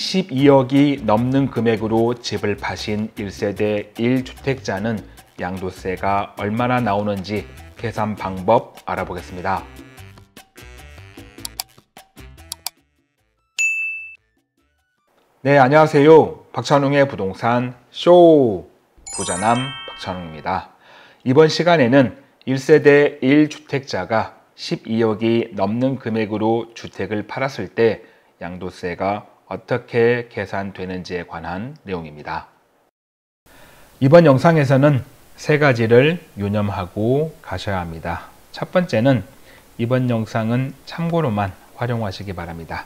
12억이 넘는 금액으로 집을 파신 1세대 1주택자는 양도세가 얼마나 나오는지 계산 방법 알아보겠습니다. 네, 안녕하세요. 박찬웅의 부동산 쇼 부자남 박찬웅입니다. 이번 시간에는 1세대 1주택자가 12억이 넘는 금액으로 주택을 팔았을 때 양도세가 어떻게 계산되는지에 관한 내용입니다. 이번 영상에서는 세 가지를 유념하고 가셔야 합니다. 첫 번째는 이번 영상은 참고로만 활용하시기 바랍니다.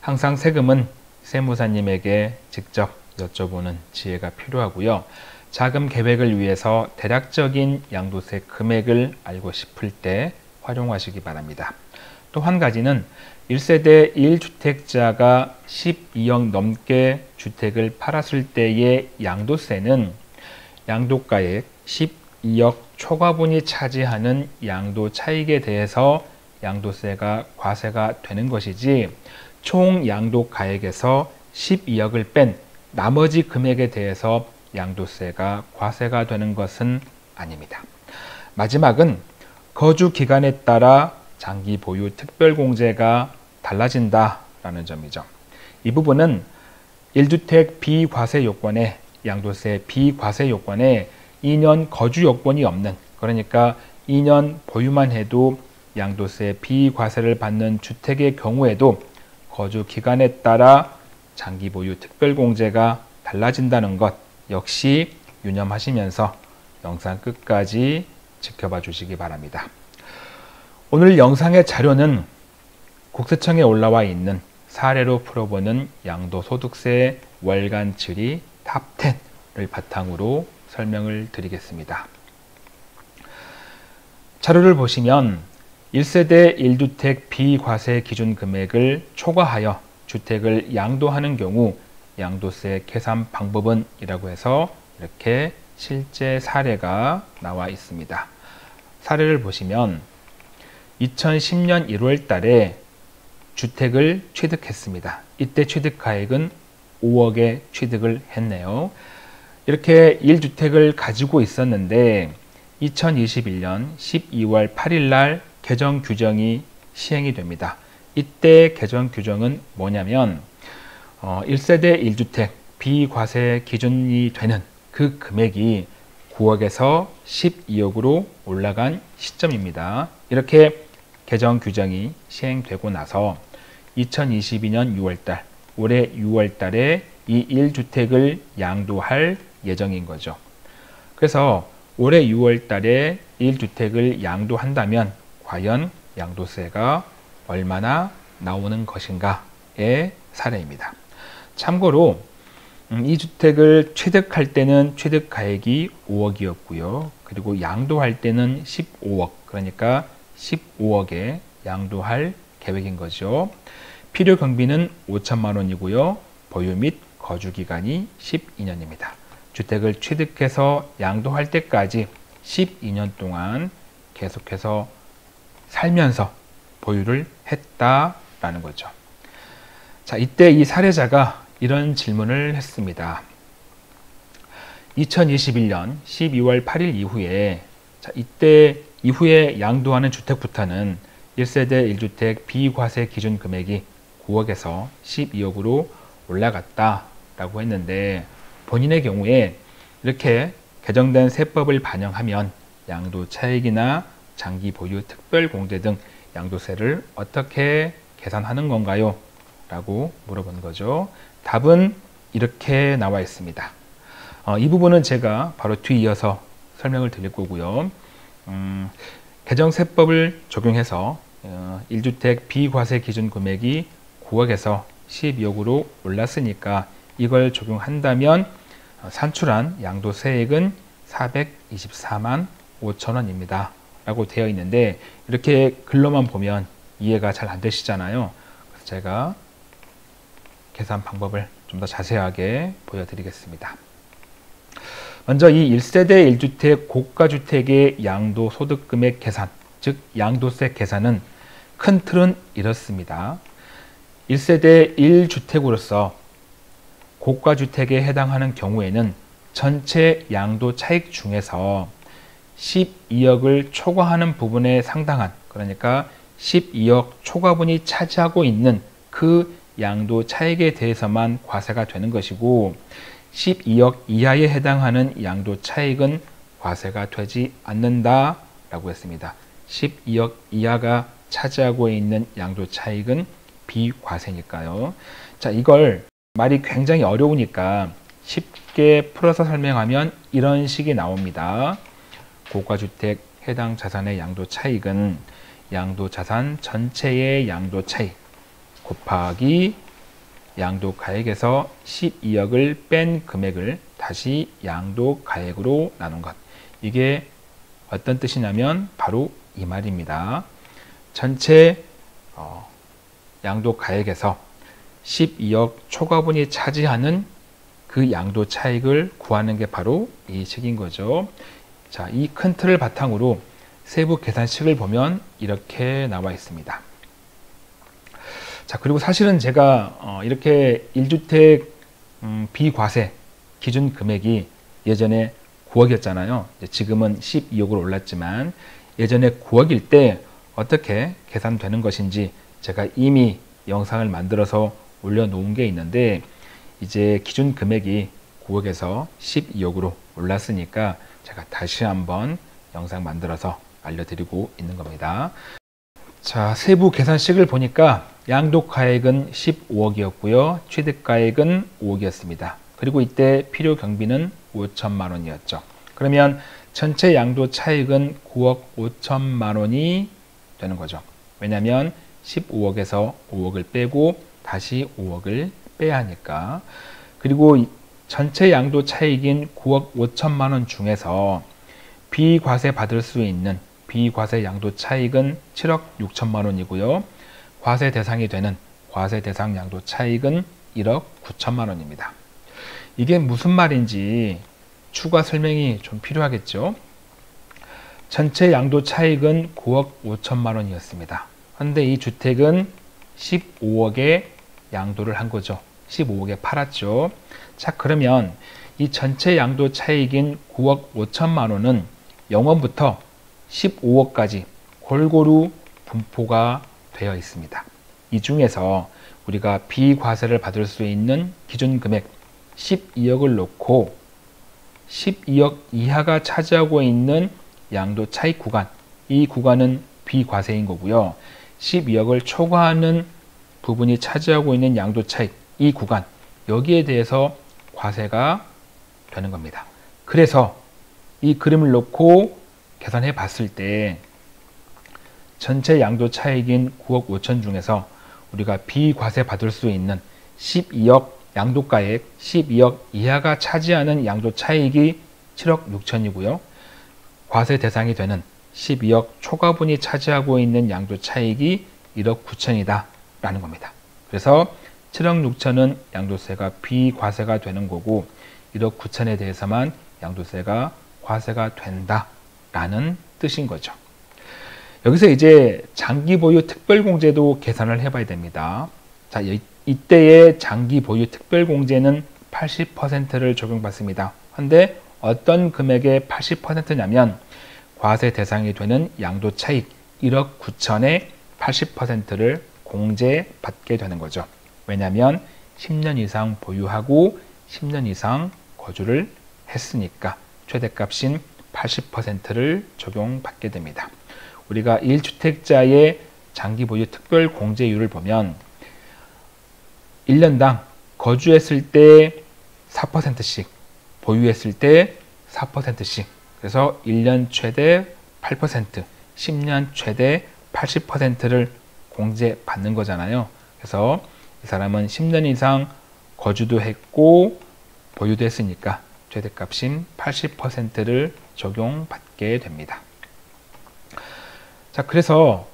항상 세금은 세무사님에게 직접 여쭤보는 지혜가 필요하고요. 자금 계획을 위해서 대략적인 양도세 금액을 알고 싶을 때 활용하시기 바랍니다. 또 한 가지는 1세대 1주택자가 12억 넘게 주택을 팔았을 때의 양도세는 양도가액 12억 초과분이 차지하는 양도 차익에 대해서 양도세가 과세가 되는 것이지 총 양도가액에서 12억을 뺀 나머지 금액에 대해서 양도세가 과세가 되는 것은 아닙니다. 마지막은 거주 기간에 따라 장기 보유 특별공제가 달라진다라는 점이죠. 이 부분은 1주택 비과세 요건에 양도세 비과세 요건에 2년 거주 요건이 없는 그러니까 2년 보유만 해도 양도세 비과세를 받는 주택의 경우에도 거주 기간에 따라 장기 보유 특별공제가 달라진다는 것 역시 유념하시면서 영상 끝까지 지켜봐 주시기 바랍니다. 오늘 영상의 자료는 국세청에 올라와 있는 사례로 풀어보는 양도소득세 월간 질의 탑10을 바탕으로 설명을 드리겠습니다. 자료를 보시면 1세대 1주택 비과세 기준 금액을 초과하여 주택을 양도하는 경우 양도세 계산 방법은 이라고 해서 이렇게 실제 사례가 나와 있습니다. 사례를 보시면 2010년 1월 달에 주택을 취득했습니다. 이때 취득가액은 5억에 취득을 했네요. 이렇게 1주택을 가지고 있었는데 2021년 12월 8일 날 개정 규정이 시행이 됩니다. 이때 개정 규정은 뭐냐면 어, 1세대 1주택 비과세 기준이 되는 그 금액이 9억에서 12억으로 올라간 시점입니다. 이렇게 개정 규정이 시행되고 나서 2022년 6월달, 올해 6월달에 이 1주택을 양도할 예정인 거죠. 그래서 올해 6월달에 1주택을 양도한다면 과연 양도세가 얼마나 나오는 것인가의 사례입니다. 참고로 음, 이 주택을 취득할 때는 취득가액이 5억이었고요. 그리고 양도할 때는 15억, 그러니까 15억에 양도할 계획인 거죠. 필요 경비는 5천만 원이고요. 보유 및 거주 기간이 12년입니다. 주택을 취득해서 양도할 때까지 12년 동안 계속해서 살면서 보유를 했다라는 거죠. 자, 이때 이 사례자가 이런 질문을 했습니다. 2021년 12월 8일 이후에 자, 이때 이후에 양도하는 주택부터는 1세대 1주택 비과세 기준 금액이 9억에서 12억으로 올라갔다라고 했는데 본인의 경우에 이렇게 개정된 세법을 반영하면 양도 차익이나 장기 보유 특별 공제 등 양도세를 어떻게 계산하는 건가요? 라고 물어본 거죠. 답은 이렇게 나와 있습니다. 어, 이 부분은 제가 바로 뒤이어서 설명을 드릴 거고요. 음, 개정세법을 적용해서 어, 1주택 비과세 기준 금액이 9억에서 12억으로 올랐으니까 이걸 적용한다면 어, 산출한 양도세액은 424만 5천 원입니다. 라고 되어 있는데 이렇게 글로만 보면 이해가 잘 안 되시잖아요. 그래서 제가 계산 방법을 좀 더 자세하게 보여드리겠습니다. 먼저 이 1세대 1주택 고가주택의 양도소득금액 계산, 즉 양도세 계산은 큰 틀은 이렇습니다. 1세대 1주택으로서 고가 주택에 해당하는 경우에는 전체 양도 차익 중에서 12억을 초과하는 부분에 상당한 그러니까 12억 초과분이 차지하고 있는 그 양도 차익에 대해서만 과세가 되는 것이고 12억 이하에 해당하는 양도 차익은 과세가 되지 않는다 라고 했습니다. 12억 이하가 차지하고 있는 양도 차익은 비과세니까요. 자, 이걸 말이 굉장히 어려우니까 쉽게 풀어서 설명하면 이런 식이 나옵니다. 고가주택 해당 자산의 양도 차익은 양도 자산 전체의 양도 차익 곱하기 양도 가액에서 12억을 뺀 금액을 다시 양도 가액으로 나눈 것. 이게 어떤 뜻이냐면 바로 이 말입니다. 전체 어, 양도 가액에서 12억 초과분이 차지하는 그 양도 차익을 구하는 게 바로 이 식인 거죠. 자, 이 큰 틀을 바탕으로 세부 계산식을 보면 이렇게 나와 있습니다. 자, 그리고 사실은 제가 어, 이렇게 1주택 음, 비과세 기준 금액이 예전에 9억이었잖아요. 지금은 12억으로 올랐지만 예전에 9억일 때 어떻게 계산되는 것인지 제가 이미 영상을 만들어서 올려놓은 게 있는데 이제 기준 금액이 9억에서 12억으로 올랐으니까 제가 다시 한번 영상 만들어서 알려드리고 있는 겁니다. 자, 세부 계산식을 보니까 양도가액은 15억이었고요. 취득가액은 5억이었습니다. 그리고 이때 필요 경비는 5천만 원이었죠. 그러면 전체 양도 차익은 9억 5천만 원이 되는 거죠. 왜냐하면 15억에서 5억을 빼고 다시 5억을 빼야 하니까. 그리고 전체 양도 차익인 9억 5천만 원 중에서 비과세 받을 수 있는 비과세 양도 차익은 7억 6천만 원이고요. 과세 대상이 되는 과세 대상 양도 차익은 1억 9천만 원입니다. 이게 무슨 말인지 추가 설명이 좀 필요하겠죠. 전체 양도 차익은 9억 5천만 원이었습니다. 그런데 이 주택은 15억에 양도를 한 거죠. 15억에 팔았죠. 자, 그러면 이 전체 양도 차익인 9억 5천만 원은 0원부터 15억까지 골고루 분포가 되어 있습니다. 이 중에서 우리가 비과세를 받을 수 있는 기준 금액 12억을 놓고 12억 이하가 차지하고 있는 양도 차익 구간, 이 구간은 비과세인 거고요. 12억을 초과하는 부분이 차지하고 있는 양도 차익, 이 구간, 여기에 대해서 과세가 되는 겁니다. 그래서 이 그림을 놓고 계산해 봤을 때 전체 양도 차익인 9억 5천 중에서 우리가 비과세 받을 수 있는 12억 양도가액 12억 이하가 차지하는 양도 차익이 7억 6천이고요. 과세 대상이 되는 12억 초과분이 차지하고 있는 양도 차익이 1억 9천이다 라는 겁니다. 그래서 7억 6천은 양도세가 비과세가 되는 거고 1억 9천에 대해서만 양도세가 과세가 된다 라는 뜻인 거죠. 여기서 이제 장기 보유 특별 공제도 계산을 해봐야 됩니다. 자, 이때의 장기 보유 특별 공제는 80%를 적용받습니다. 근데 어떤 금액의 80%냐면 과세 대상이 되는 양도 차익 1억 9천의 80%를 공제받게 되는 거죠. 왜냐하면 10년 이상 보유하고 10년 이상 거주를 했으니까 최대값인 80%를 적용받게 됩니다. 우리가 1주택자의 장기 보유 특별 공제율을 보면 1년당 거주했을 때 4%씩, 보유했을 때 4%씩. 그래서 1년 최대 8%, 10년 최대 80%를 공제받는 거잖아요. 그래서 이 사람은 10년 이상 거주도 했고 보유도 했으니까 최대값인 80%를 적용받게 됩니다. 자, 그래서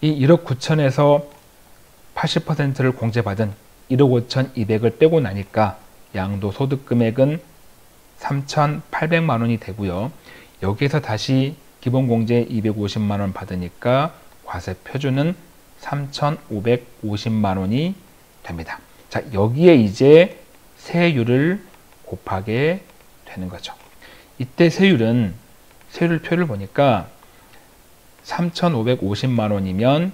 이 1억 9천에서 80%를 공제받은 1억 5천 2백을 빼고 나니까 양도 소득 금액은 3,800만 원이 되고요. 여기에서 다시 기본 공제 250만 원 받으니까 과세 표준은 3,550만 원이 됩니다. 자, 여기에 이제 세율을 곱하게 되는 거죠. 이때 세율은 세율 표를 보니까 3,550만 원이면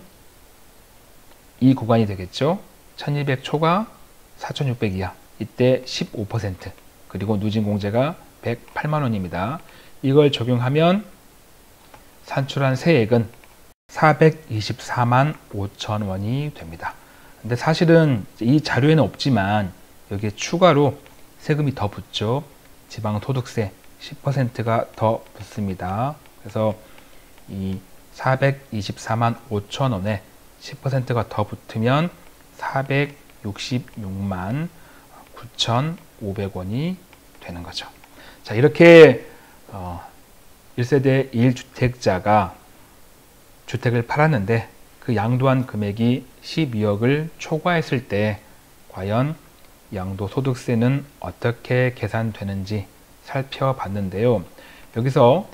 이 구간이 되겠죠. 1,200 초과 4,600 이하. 이때 15% 그리고 누진 공제가 108만 원입니다. 이걸 적용하면 산출한 세액은 424만 5천 원이 됩니다. 근데 사실은 이 자료에는 없지만 여기에 추가로 세금이 더 붙죠. 지방소득세 10%가 더 붙습니다. 그래서 이 424만 5천 원에 10%가 더 붙으면 466만 9,500원이 되는 거죠. 자, 이렇게 어, 1세대 1주택자가 주택을 팔았는데 그 양도한 금액이 12억을 초과했을 때 과연 양도소득세는 어떻게 계산되는지 살펴봤는데요. 여기서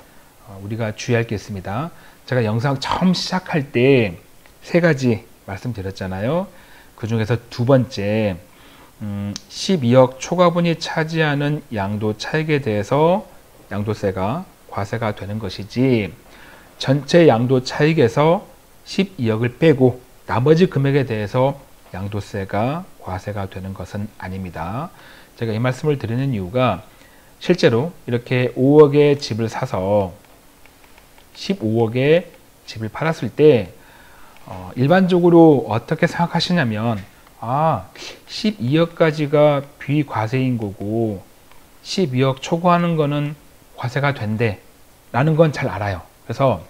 어, 우리가 주의할 게 있습니다. 제가 영상 처음 시작할 때 세 가지 말씀드렸잖아요. 그 중에서 두 번째, 음, 12억 초과분이 차지하는 양도 차익에 대해서 양도세가 과세가 되는 것이지 전체 양도 차익에서 12억을 빼고 나머지 금액에 대해서 양도세가 과세가 되는 것은 아닙니다. 제가 이 말씀을 드리는 이유가 실제로 이렇게 5억의 집을 사서 15억의 집을 팔았을 때 어, 일반적으로 어떻게 생각하시냐면 아 12억까지가 비과세인 거고 12억 초과하는 거는 과세가 된대 라는 건 잘 알아요. 그래서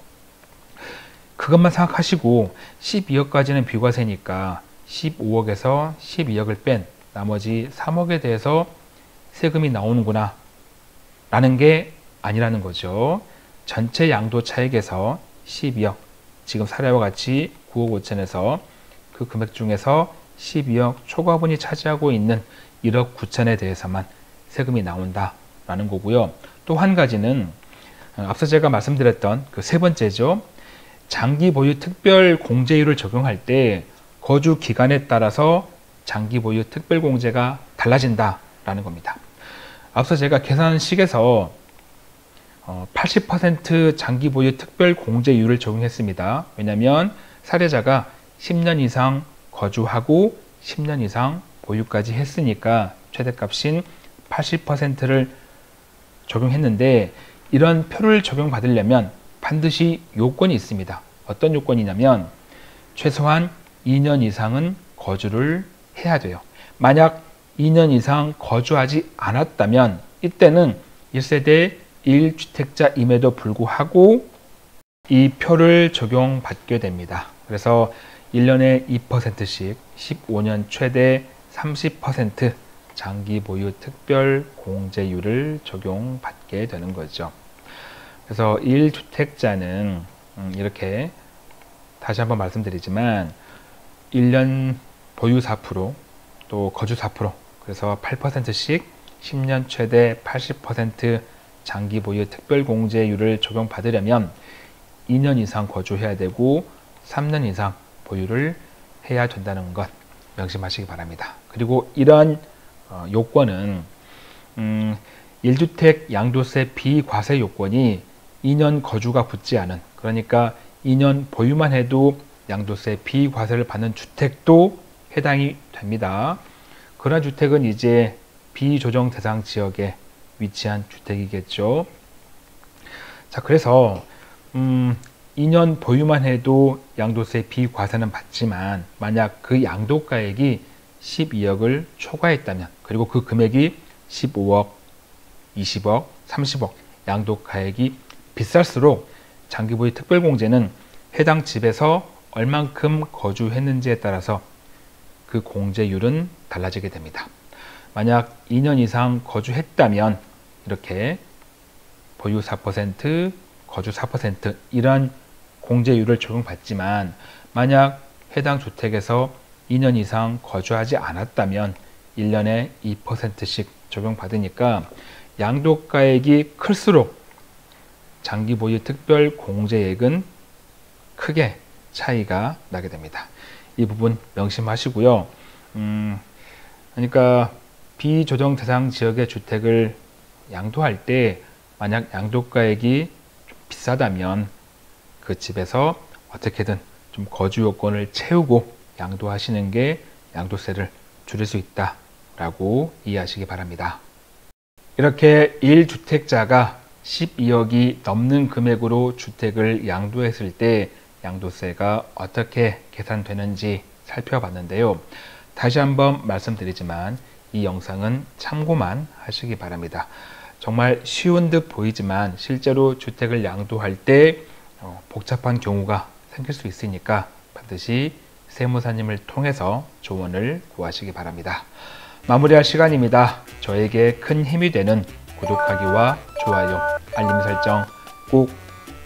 그것만 생각하시고 12억까지는 비과세니까 15억에서 12억을 뺀 나머지 3억에 대해서 세금이 나오는구나 라는 게 아니라는 거죠. 전체 양도 차익에서 12억 지금 사례와 같이 9억 5천에서 그 금액 중에서 12억 초과분이 차지하고 있는 1억 9천에 대해서만 세금이 나온다라는 거고요. 또 한 가지는 어, 앞서 제가 말씀드렸던 그 세 번째죠. 장기 보유 특별 공제율을 적용할 때 거주 기간에 따라서 장기 보유 특별 공제가 달라진다라는 겁니다. 앞서 제가 계산식에서 80% 어, 장기 보유 특별 공제율을 적용했습니다. 왜냐하면 사례자가 10년 이상 거주하고 10년 이상 보유까지 했으니까 최대값인 80%를 적용했는데 이런 표를 적용받으려면 반드시 요건이 있습니다. 어떤 요건이냐면 최소한 2년 이상은 거주를 해야 돼요. 만약 2년 이상 거주하지 않았다면 이때는 1세대 1주택자임에도 불구하고 이 표를 적용받게 됩니다. 그래서 1년에 2%씩 15년 최대 30% 장기 보유 특별 공제율을 적용받게 되는 거죠. 그래서 1주택자는 음, 이렇게 다시 한번 말씀드리지만 1년 보유 4%또 거주 4% 그래서 8%씩 10년 최대 80% 장기 보유 특별 공제율을 적용받으려면 2년 이상 거주해야 되고 3년 이상 보유를 해야 된다는 것 명심하시기 바랍니다. 그리고 이러한 어, 요건은 음, 1주택 양도세 비과세 요건이 2년 거주가 붙지 않은 그러니까 2년 보유만 해도 양도세 비과세를 받는 주택도 해당이 됩니다. 그러한 주택은 이제 비조정 대상 지역에 위치한 주택이겠죠. 자, 그래서 음, 2년 보유만 해도 양도세 비과세는 받지만 만약 그 양도가액이 12억을 초과했다면 그리고 그 금액이 15억, 20억, 30억 양도가액이 비쌀수록 장기보유 특별공제는 해당 집에서 얼만큼 거주했는지에 따라서 그 공제율은 달라지게 됩니다. 만약 2년 이상 거주했다면 이렇게 보유 4%, 거주 4% 이런 공제율을 적용받지만 만약 해당 주택에서 2년 이상 거주하지 않았다면 1년에 2%씩 적용받으니까 양도가액이 클수록 장기 보유 특별 공제액은 크게 차이가 나게 됩니다. 이 부분 명심하시고요. 음, 그러니까 비조정 대상 지역의 주택을 양도할 때 만약 양도가액이 좀 비싸다면 그 집에서 어떻게든 좀 거주 요건을 채우고 양도하시는 게 양도세를 줄일 수 있다라고 이해하시기 바랍니다. 이렇게 1주택자가 12억이 넘는 금액으로 주택을 양도했을 때 양도세가 어떻게 계산되는지 살펴봤는데요. 다시 한번 말씀드리지만 이 영상은 참고만 하시기 바랍니다. 정말 쉬운 듯 보이지만 실제로 주택을 양도할 때 어, 복잡한 경우가 생길 수 있으니까 반드시 세무사님을 통해서 조언을 구하시기 바랍니다. 마무리할 시간입니다. 저에게 큰 힘이 되는 구독하기와 좋아요, 알림 설정 꼭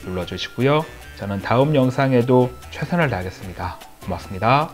눌러주시고요. 저는 다음 영상에도 최선을 다하겠습니다. 고맙습니다.